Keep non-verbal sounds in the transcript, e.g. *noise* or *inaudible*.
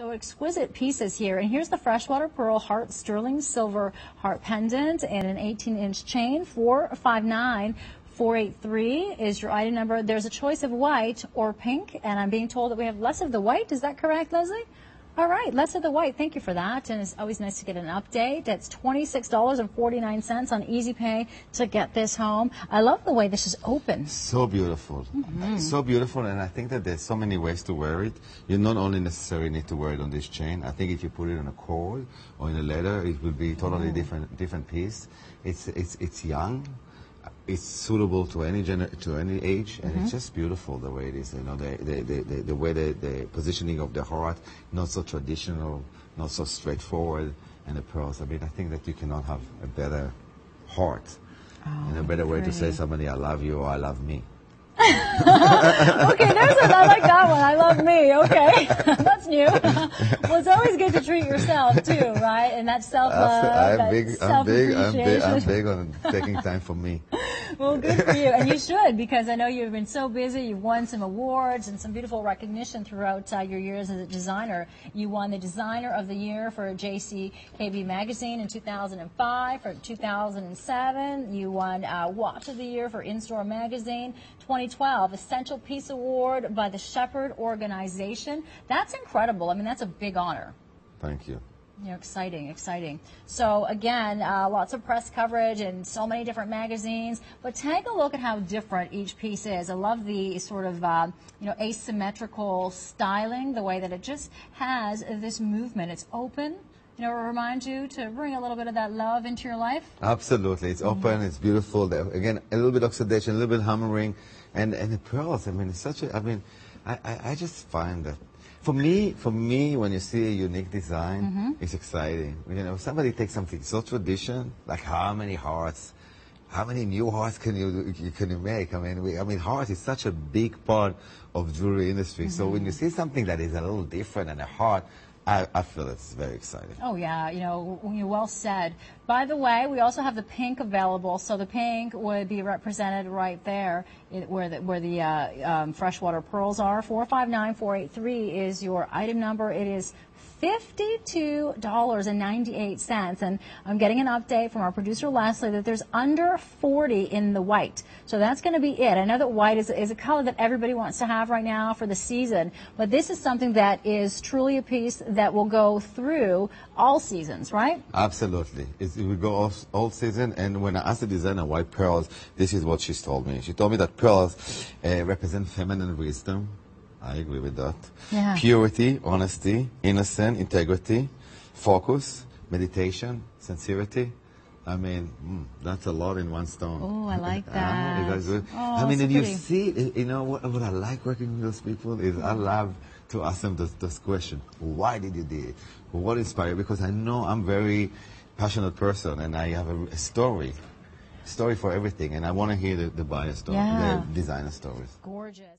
So exquisite pieces here. And here's the freshwater pearl heart sterling silver heart pendant and an 18 inch chain, 459. 483 is your item number. There's a choice of white or pink, and I'm being told that we have less of the white. Is that correct, Leslie? All right, less of the white. Thank you for that. And it's always nice to get an update. It's $26.49 on Easy Pay to get this home. I love the way this is open. So beautiful. Mm-hmm. So beautiful, and I think that there's so many ways to wear it. You not only necessarily need to wear it on this chain. I think if you put it on a cord or in a leather, it will be totally Mm. different different piece. It's it's it's young. It's suitable to any gener- to any age, and Mm-hmm. it's just beautiful the way it is. You know, the the, the, the, the way the, the positioning of the heart, not so traditional, not so straightforward, and the pearls. I mean, I think that you cannot have a better heart and a better way to say somebody I love you or I love me. *laughs* Okay, there's a, I like that one. I love me. Okay, *laughs* that's new. *laughs* well, it's always good to treat yourself too, right? And that self love, I'm big. I'm big. I'm big. I'm big on taking time for me. Well, good for you, and you should because I know you've been so busy. You've won some awards and some beautiful recognition throughout uh, your years as a designer. You won the Designer of the Year for JCKB Magazine in 2005. For 2007, you won uh, Watch of the Year for In Store Magazine. 2012, Essential Piece Award by the Shepherd Organization. That's incredible. I mean, that's a big honor. Thank you. You know, exciting, exciting. So again, uh, lots of press coverage and so many different magazines. But take a look at how different each piece is. I love the sort of uh, you know asymmetrical styling, the way that it just has this movement. It's open. You know, it reminds you to bring a little bit of that love into your life. Absolutely. It's open. Mm-hmm. It's beautiful. There- Again, a little bit oxidation, a little bit hammering, and and the pearls. I mean, it's such a. I mean, I I, I just find that. For me, for me, when you see a unique design, mm-hmm. it's exciting. You know, somebody takes something so tradition, like how many hearts, how many new hearts can you you- can you make? I mean, we, I mean, heart is such a big part of jewelry industry. So when you mm-hmm. see something that is a little different and a heart, I, I feel it's very exciting. Oh yeah, you know, you well said. By the way, we also have the pink available. So the pink would be represented right there, where the where the uh, um, freshwater pearls are. Four five nine four eight three is your item number. It is. $52.98. And I'm getting an update from our producer Leslie that there's under 40 in the white. So that's going to be it. I know that white is, is a color that everybody wants to have right now for the season, but this is something that is truly a piece that will go through all seasons, right? Absolutely. It's, it will go all, all season. And when I asked the designer why pearls, this is what she's told me. She told me that pearls uh, represent feminine wisdom. I agree with that. Yeah. Purity, honesty, innocence, integrity, focus, meditation, sincerity. I mean, mm, that's a lot in one stone. Oh, I like *laughs* Ah, that. that good? Oh, I mean, and you see, you know, what, what I like working with those people is I love to ask them this, this question. Why did you do it? What inspired you? Because I know I'm very passionate person and I have a, a story, story for everything. And I want to hear the, the buyer story, Yeah. the designer stories. Gorgeous.